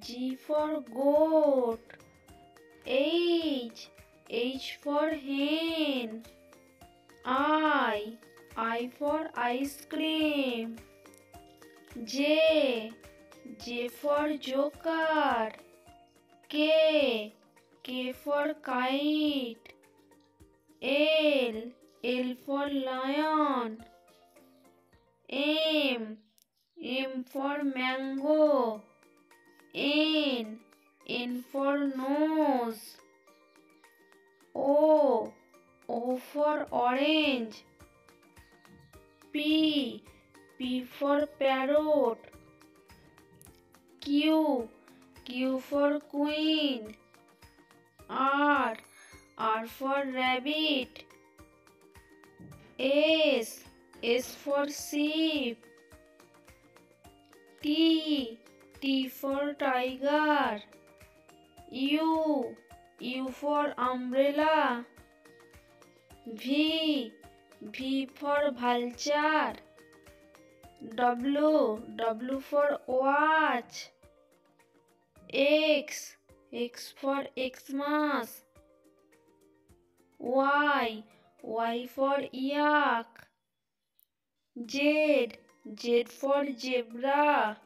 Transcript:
G for goat. H. H for hen. I. I for ice cream. J. J for joker. K. K for kite. L. L for lion. M. M for mango. N. N for nose. O. O for orange. P. P for parrot. Q. Q for queen. R. R for rabbit. S. S for sheep. T. T for tiger. U. U for umbrella. V. V for vulture. W. W for watch. X. X for Xmas. Y. Y for yak. Z. Z for zebra.